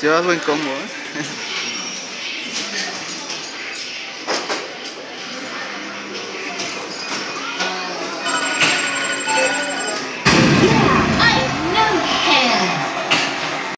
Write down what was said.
Llevas buen combo, ¿eh?